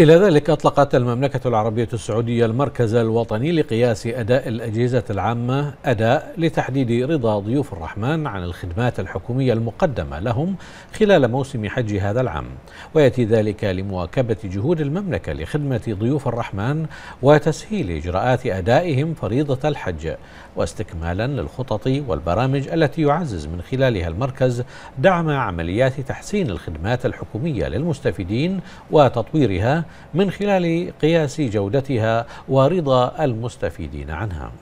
إلى ذلك أطلقت المملكة العربية السعودية المركز الوطني لقياس أداء الأجهزة العامة أداء لتحديد رضا ضيوف الرحمن عن الخدمات الحكومية المقدمة لهم خلال موسم حج هذا العام. ويأتي ذلك لمواكبة جهود المملكة لخدمة ضيوف الرحمن وتسهيل إجراءات أدائهم فريضة الحج واستكمالا للخطط والبرامج التي يعزز من خلالها المركز دعم عمليات تحسين الخدمات الحكومية للمستفيدين وتطويرها من خلال قياس جودتها ورضا المستفيدين عنها.